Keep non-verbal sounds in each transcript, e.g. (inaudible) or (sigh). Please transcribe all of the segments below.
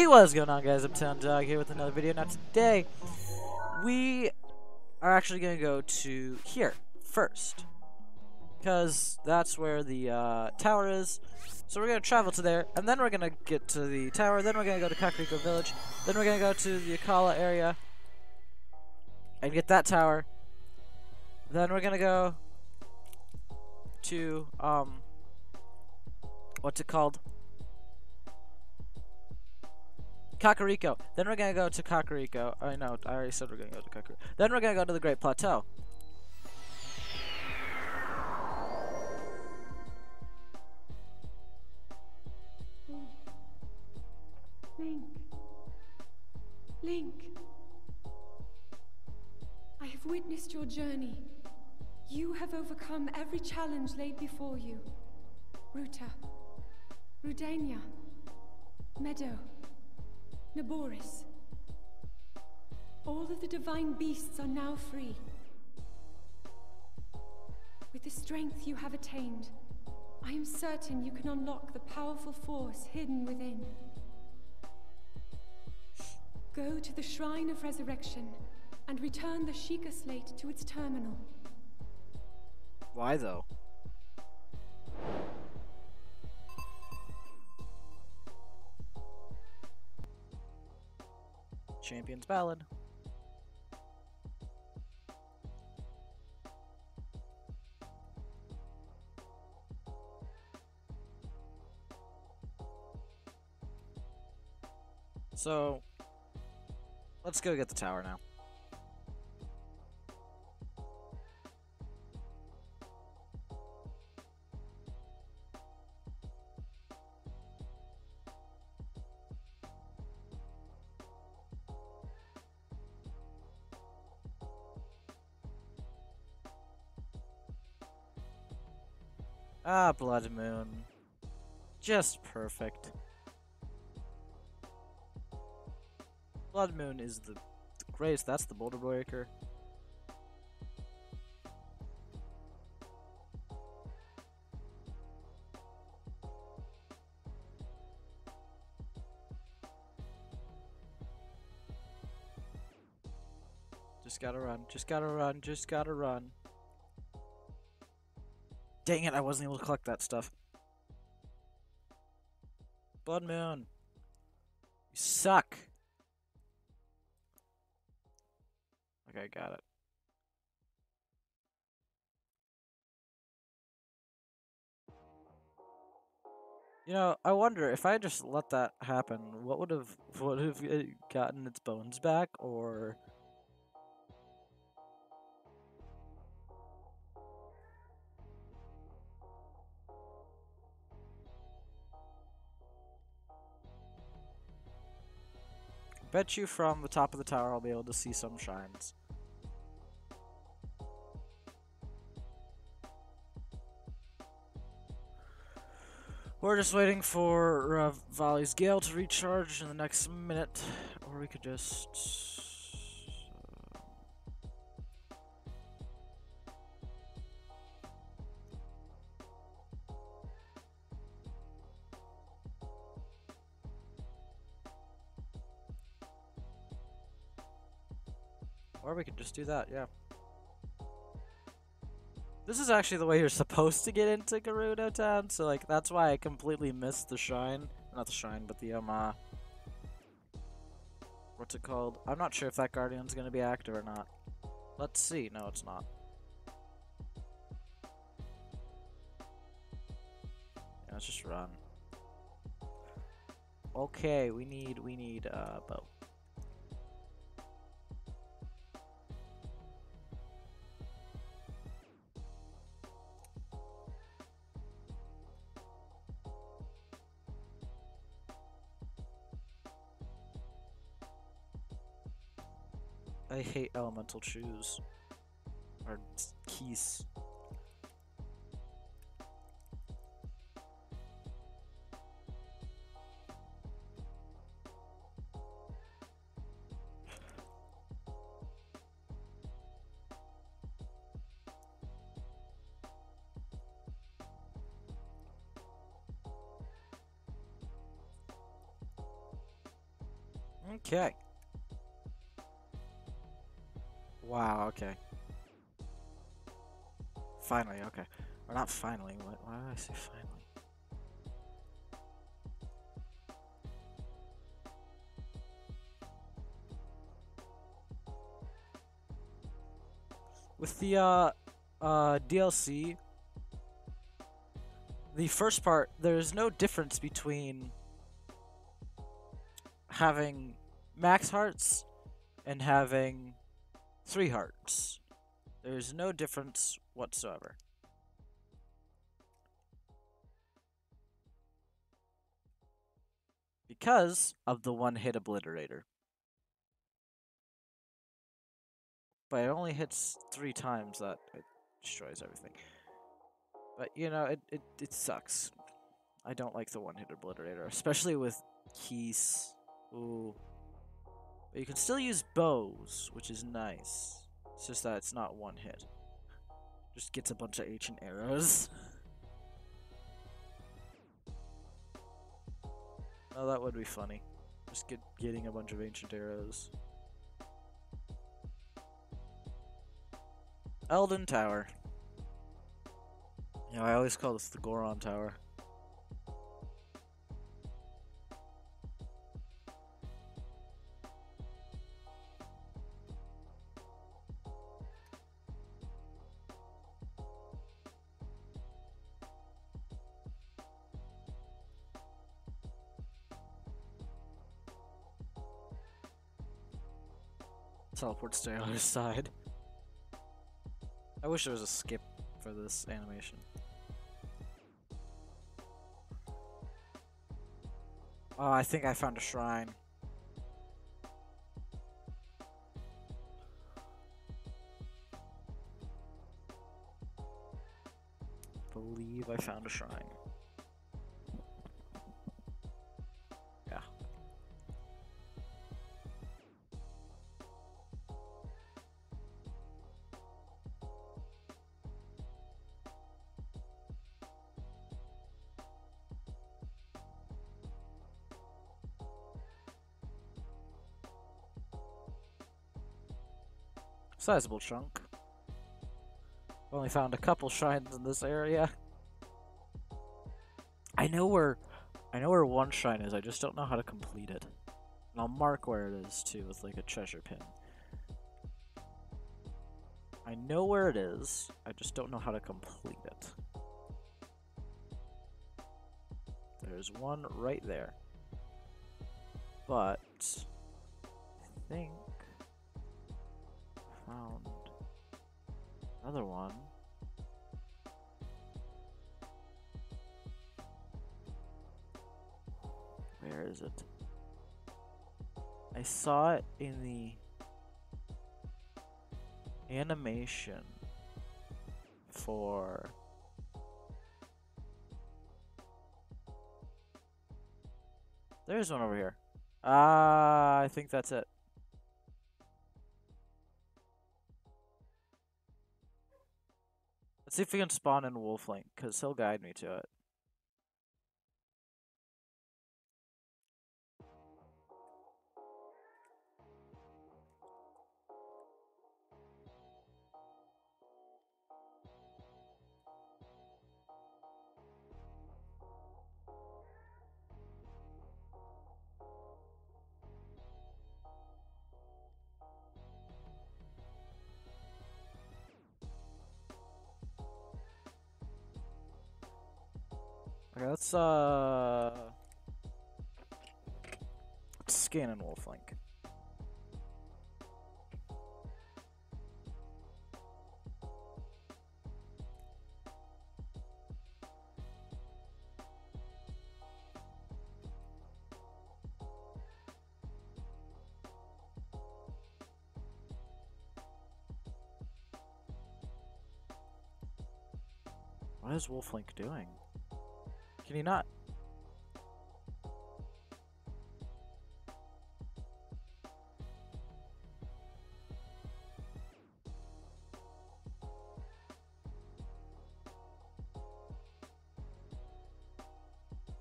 Hey, what's going on guys? UpTownDog here with another video. Now today, we are actually going to go to here first. Because that's where the uh, tower is. So we're going to travel to there, and then we're going to get to the tower, then we're going to go to Kakariko Village, then we're going to go to the Akkala area, and get that tower. Then we're going to go to, um, what's it called? Kakariko. Then we're gonna go to Kakariko. I know, I already said we're gonna go to Kakariko. Then we're gonna go to the Great Plateau. Link. Link. I have witnessed your journey. You have overcome every challenge laid before you. Ruta. Rudania. Medoh. Naboris. All of the divine beasts are now free. With the strength you have attained, I am certain you can unlock the powerful force hidden within. Go to the Shrine of Resurrection and return the Sheikah Slate to its terminal. Why though? Champion's Ballad. So, let's go get the tower now. Ah, Blood Moon. Just perfect. Blood Moon is the, greatest. That's the Boulder Breaker. Just gotta run, just gotta run, just gotta run. Dang it, I wasn't able to collect that stuff. Blood Moon. You suck. Okay, got it. You know, I wonder if I just let that happen, what would have would have uh, gotten its bones back, or Bet you from the top of the tower I'll be able to see some shines. We're just waiting for uh, Revali's Gale to recharge in the next minute, or we could just... Or we could just do that, yeah. This is actually the way you're supposed to get into Gerudo Town, so like that's why I completely missed the shrine. Not the shrine, but the um uh, what's it called? I'm not sure if that guardian's gonna be active or not. Let's see. No, it's not. Yeah, let's just run. Okay, we need we need uh bow. hate elemental shoes. Or keys. Okay. Wow, okay. Finally, okay. Or not finally, what, why did I say finally? With the uh, uh, DLC, the first part, there's no difference between having max hearts and having three hearts. There's no difference whatsoever. Because of the one hit obliterator. But it only hits three times that it destroys everything. But you know, it, it, it sucks. I don't like the one hit obliterator, especially with keys. Ooh. But you can still use bows, which is nice. It's just that it's not one hit. Just gets a bunch of ancient arrows. (laughs) oh, that would be funny. Just get getting a bunch of ancient arrows. Eldin Tower. Yeah, I always call this the Goron Tower. Teleports to the other side. I wish there was a skip for this animation. Oh, I think I found a shrine. believe I found a shrine. Sizable chunk. Only found a couple shrines in this area. I know where I know where one shrine is, I just don't know how to complete it. And I'll mark where it is too with like a treasure pin. I know where it is, I just don't know how to complete it. There's one right there. But I think found another one. Where is it? I saw it in the animation for There's one over here. Ah, I think that's it. See if we can spawn in Wolflink, because he'll guide me to it. Let's uh scan in Wolflink. What is Wolflink doing? Can you not?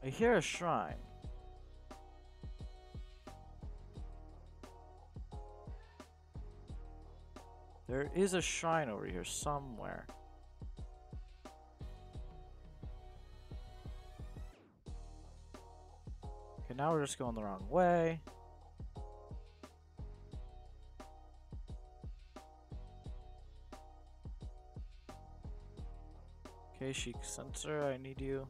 I hear a shrine. There is a shrine over here somewhere. Now we're just going the wrong way. Okay, Sheikah Sensor, I need you.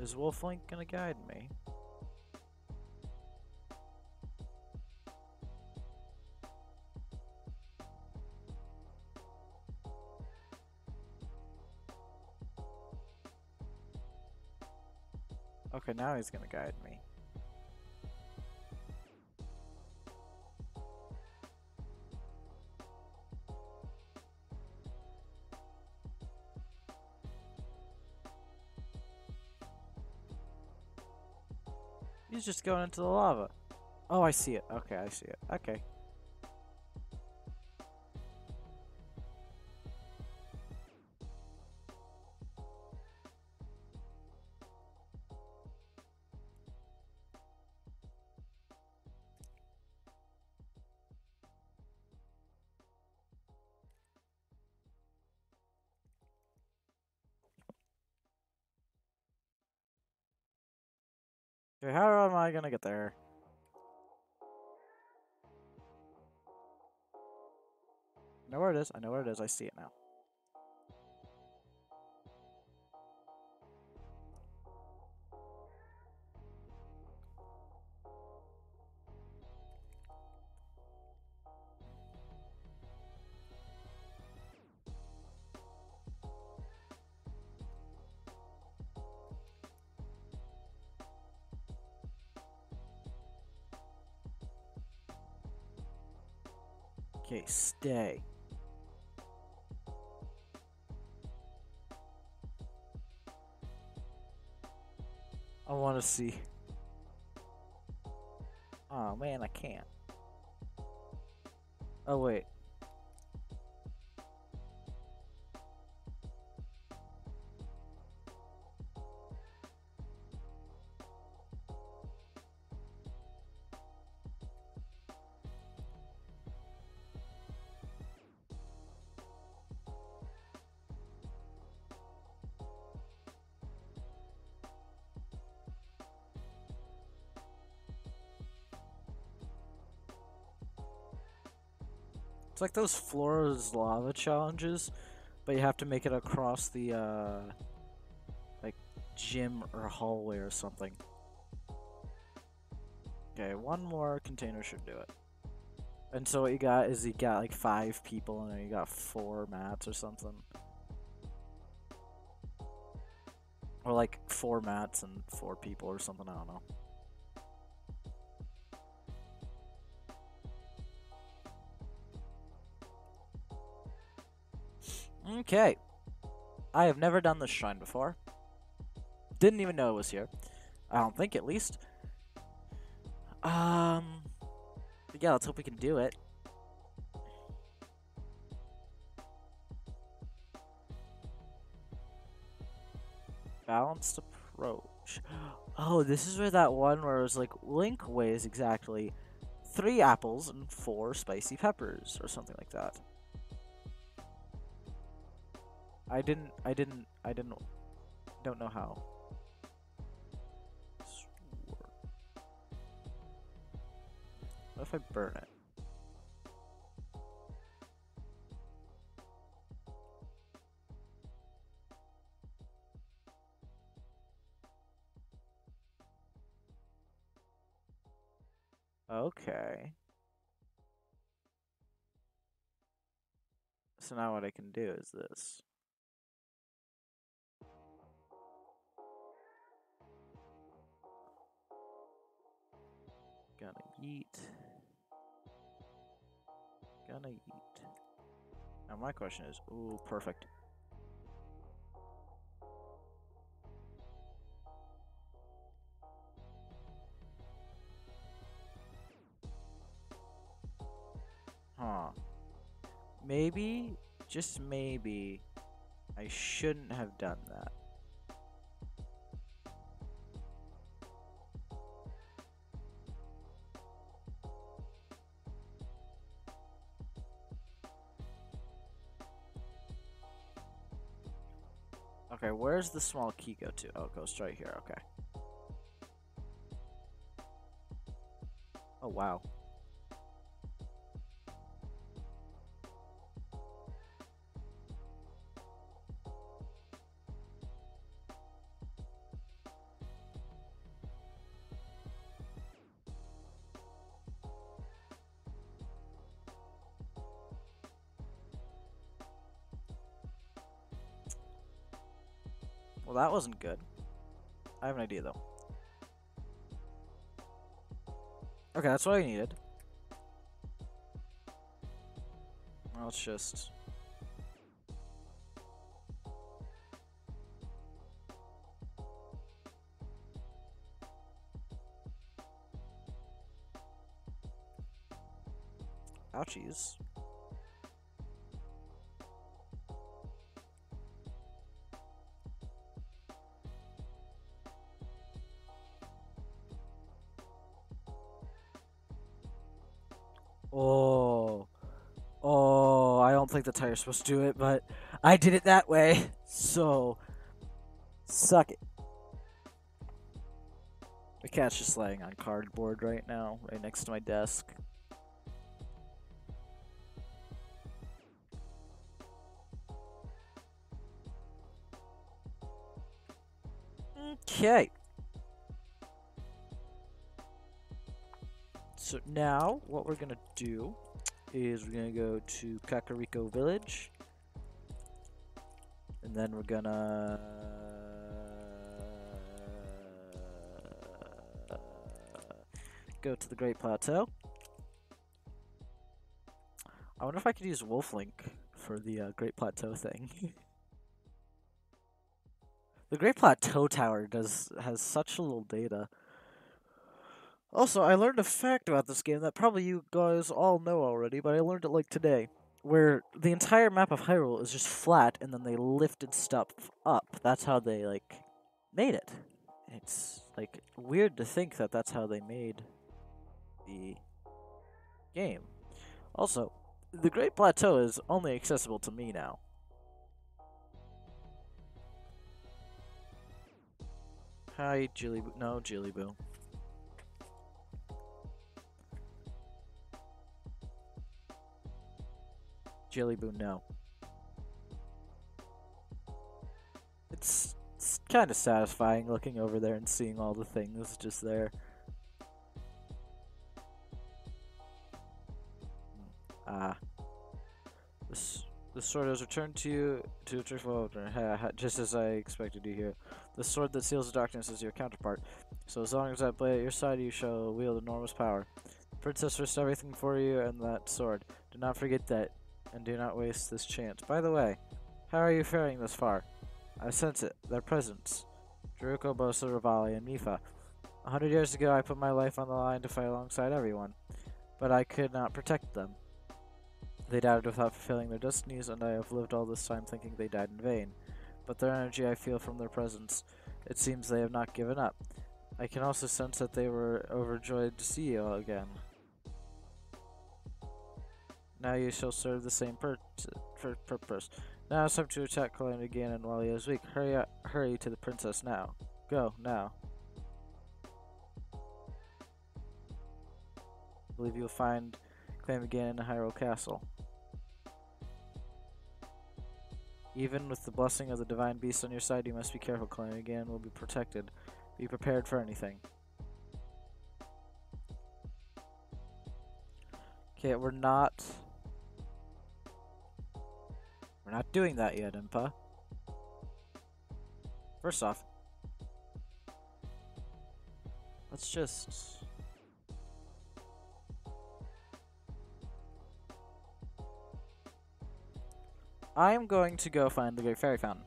Is Wolflink gonna guide me? Now he's gonna guide me. He's just going into the lava. Oh, I see it. Okay, I see it. Okay, is. I see it now. Okay, stay. Want to see. Oh man, I can't. Oh wait. It's like those Flora's lava challenges, but you have to make it across the uh like gym or hallway or something. Okay, one more container should do it. And so what you got is you got like five people and then you got four mats or something. Or like four mats and four people or something, I don't know. Okay. I have never done this shrine before. Didn't even know it was here. I don't think, at least. Um. yeah, let's hope we can do it. Balanced approach. Oh, this is where that one where it was like Link weighs exactly three apples and four spicy peppers or something like that. I didn't, I didn't, I didn't, don't know how. Sword. What if I burn it? Okay. So now what I can do is this. Gonna eat. Gonna eat. Now my question is, ooh, perfect. Huh. Maybe, just maybe, I shouldn't have done that. The small key go to? Oh, it goes right here. Okay. Oh, wow. Idea, though. Okay, that's what I needed. Well, let's just... Ouchies. Don't think the tire's supposed to do it, but I did it that way. (laughs) So, suck it. The cat's just laying on cardboard right now, right next to my desk. Okay. So now, what we're gonna do is we're gonna go to Kakariko Village, and then we're gonna go to the Great Plateau. I wonder if I could use Wolflink for the uh, Great Plateau thing. (laughs) the Great Plateau Tower does has such little data. Also, I learned a fact about this game that probably you guys all know already, but I learned it like today, where the entire map of Hyrule is just flat, and then they lifted stuff up. That's how they like made it. It's like weird to think that that's how they made the game. Also, the Great Plateau is only accessible to me now. Hi, Jilly. No, Jilly Boo. Jilly Boo, no. It's, it's kind of satisfying looking over there and seeing all the things just there. Ah. This, the sword has returned to you to rightful just as I expected you here. The sword that seals the darkness is your counterpart, so as long as I play at your side, you shall wield enormous power. The princess risked everything for you and that sword. Do not forget that, and do not waste this chance. By the way, how are you faring thus far? I sense it, their presence. Daruk, Urbosa, Revali, and Mipha. A hundred years ago, I put my life on the line to fight alongside everyone, but I could not protect them. They died without fulfilling their destinies, and I have lived all this time thinking they died in vain. But their energy I feel from their presence. It seems they have not given up. I can also sense that they were overjoyed to see you again. Now you shall serve the same pur purpose. Now it's time to attack Ganon again, and while he is weak. Hurry up, hurry to the princess now. Go, now. I believe you'll find Calamity Ganon in the Hyrule Castle. Even with the blessing of the Divine Beast on your side, you must be careful. Calamity Ganon will be protected. Be prepared for anything. Okay, we're not... We're not doing that yet, Impa. First off, let's just... I'm going to go find the Great Fairy Fountain.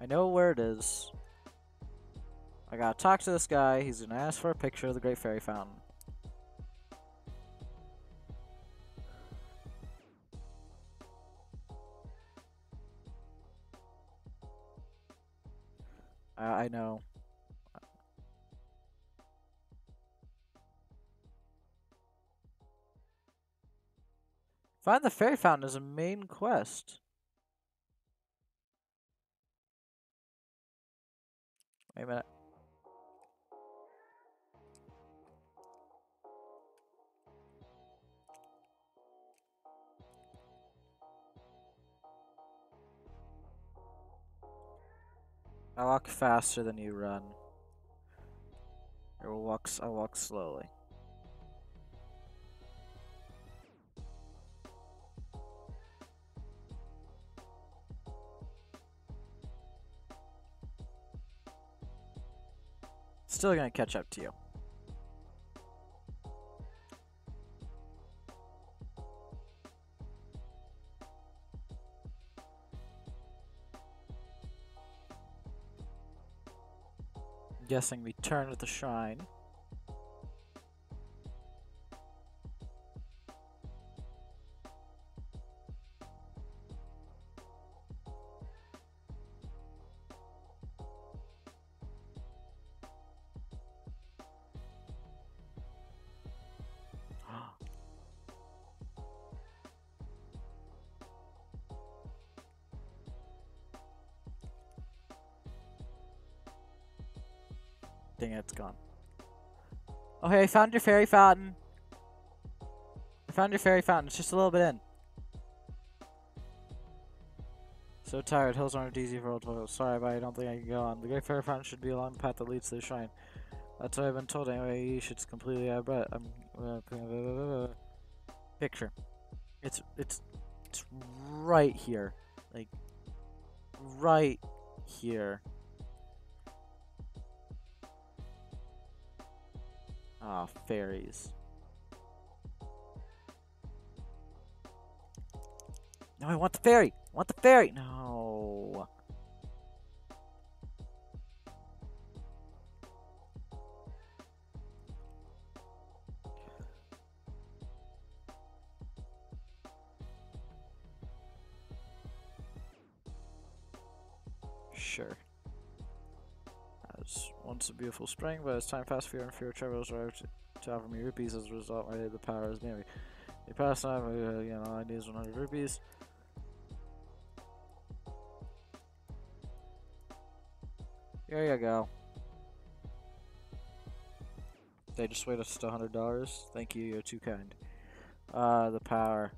I know where it is. I gotta talk to this guy. He's gonna ask for a picture of the Great Fairy Fountain. I know. Find the Fairy Fountain is a main quest. Wait a minute. I walk faster than you run. I walk. I walk slowly. Still gonna catch up to you. Guessing we turn the shrine. Found your fairy fountain. I found your fairy fountain. It's just a little bit in. So tired. Hills aren't easy for old folks. Sorry, but I don't think I can go on. The Great Fairy Fountain should be along the path that leads to the shrine. That's what I've been told anyway. You should completely out of. I'm picture. It's it's it's right here, like right here. Ah, fairies. No, I want the fairy! I want the fairy! No! Sure. Once a beautiful spring, but as time passed, fewer and fewer travelers arrived to offer me rupees. As a result, my the power is maybe. They passed on, uh, you know, I need 100 rupees. Here you go. They just weighed us to hundred dollars. Thank you, you're too kind. Uh, the power.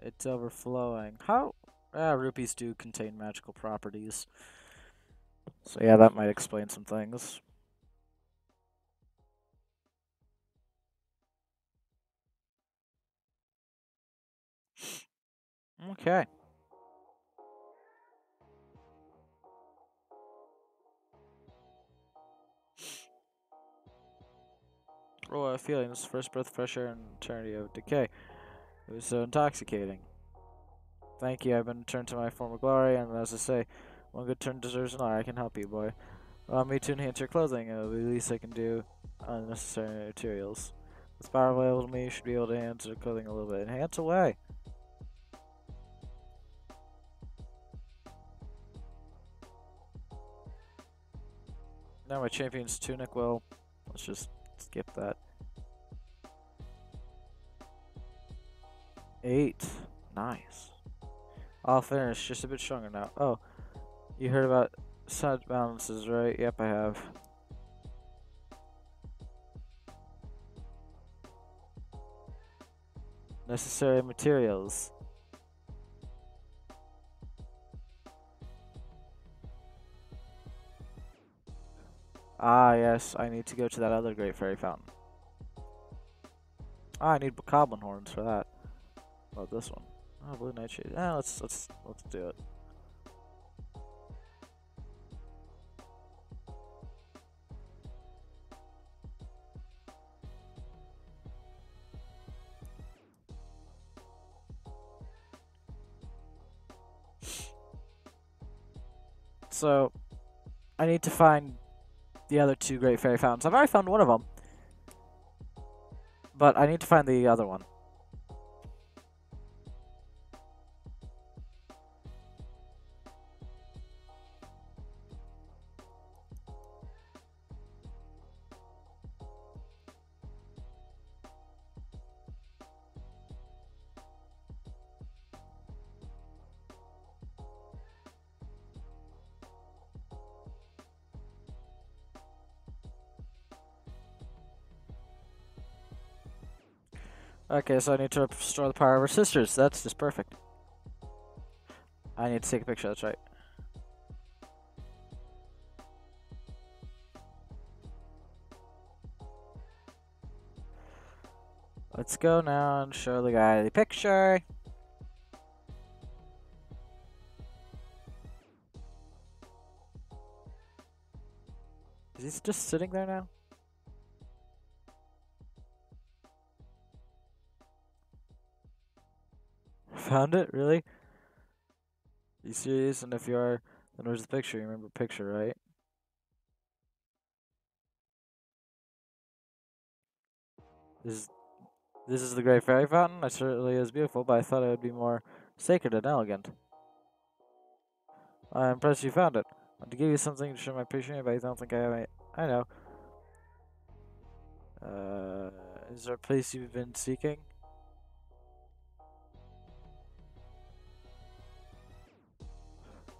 It's overflowing. How? Ah, rupees do contain magical properties. So yeah, that might explain some things. Okay. Oh, a feeling. This first breath of fresh air and eternity of decay. It was so intoxicating. Thank you. I've been turned to my former glory, and as I say, one good turn deserves an eye. I can help you, boy. Allow me to enhance your clothing. It will be the least I can do unnecessary materials. With power available to me, you should be able to enhance your clothing a little bit. Enhance away. Now my champion's tunic, well, let's just skip that. Eight. Nice. I'll finish. Just a bit stronger now. Oh, you heard about side balances, right? Yep, I have. Necessary materials. Ah, yes, I need to go to that other Great Fairy Fountain. Ah, I need Bokoblin horns for that. About this one? Oh, Blue Nightshade. Ah, let's let's let's do it. So, I need to find the other two Great Fairy Fountains. I've already found one of them. But I need to find the other one. Okay, so I need to restore the power of our sisters. That's just perfect. I need to take a picture, that's right. Let's go now and show the guy the picture. Is he just sitting there now? Found it? Really? You serious? And if you are, then where's the picture? You remember picture, right? This is, this is the Great Fairy Fountain? It certainly is beautiful, but I thought it would be more sacred and elegant. I'm impressed you found it. Want to give you something to show my appreciation, but I don't think I have any... I know. Uh, is there a place you've been seeking?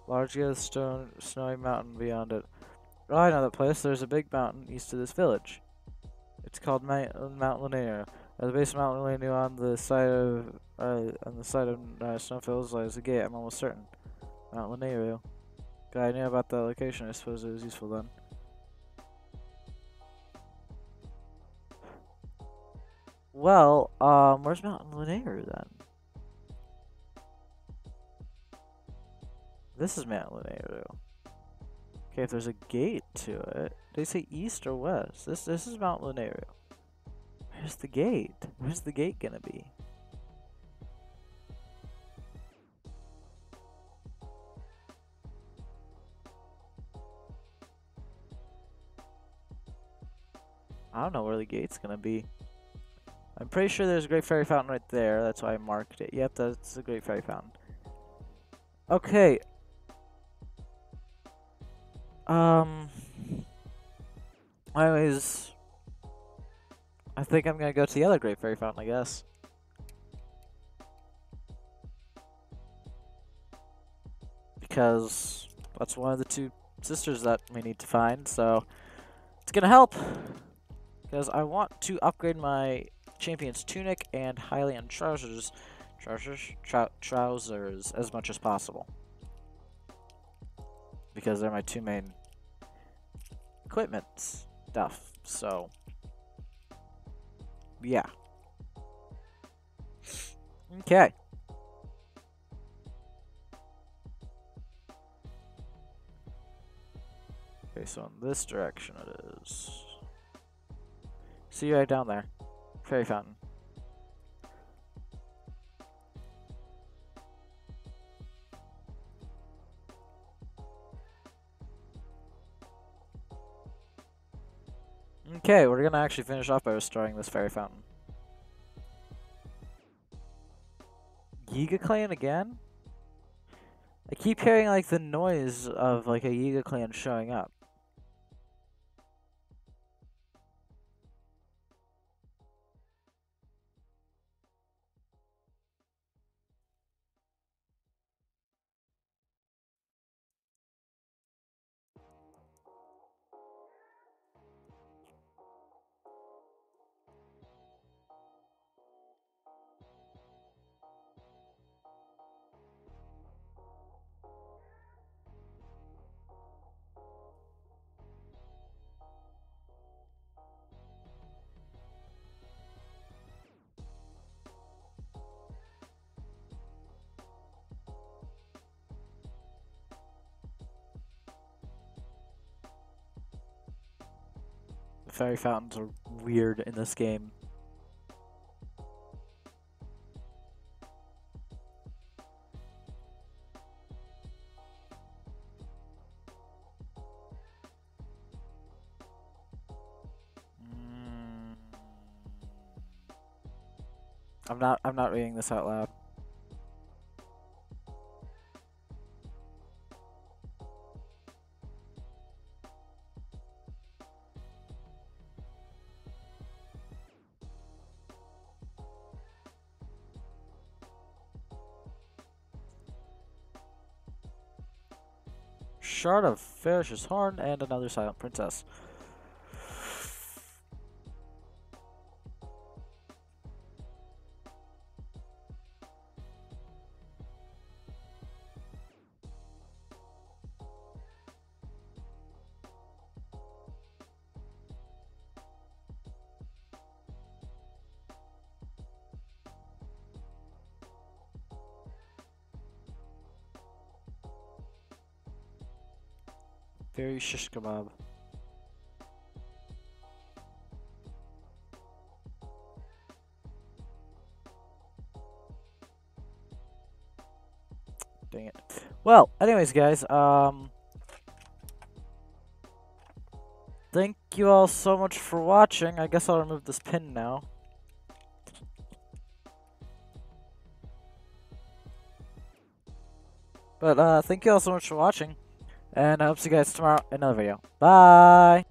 Large yellow stone, snowy mountain beyond it. Oh, I know that place. There's a big mountain east of this village. It's called Mount, Lanayru. At the base of Mount Lanayru, on the side of uh, on the side of uh, Snowfields, lies a gate. I'm almost certain. Mount Lanayru. God, I knew about that location. I suppose it was useful then. Well, um, where's Mount Lanayru then? This is Mount Lanayru. Okay, if there's a gate to it, they say east or west. This this is Mount Lanayru. Where's the gate? Where's the gate gonna be? I don't know where the gate's gonna be. I'm pretty sure there's a Great Fairy Fountain right there. That's why I marked it. Yep, that's a Great Fairy Fountain. Okay. Um. Anyways, I think I'm gonna go to the other Great Fairy Fountain. I guess. Because that's one of the two sisters that we need to find. So it's gonna help. Because I want to upgrade my champion's tunic and Hylian trousers, trousers, trou trousers as much as possible. Because they're my two main equipment stuff. So, yeah. Okay. Okay, so in this direction it is. See you right down there. Fairy fountain. Okay, we're gonna actually finish off by restoring this fairy fountain. Yiga clan again? I keep hearing like the noise of like a Yiga clan showing up. Fairy fountains are weird in this game. Mm. I'm not I'm not reading this out loud. Shard of Farosh's Horn and another Silent Princess. Very shish kebab. Dang it. Well, anyways, guys, um, thank you all so much for watching. I guess I'll remove this pin now. But, uh, thank you all so much for watching. And I hope to see you guys tomorrow in another video. Bye!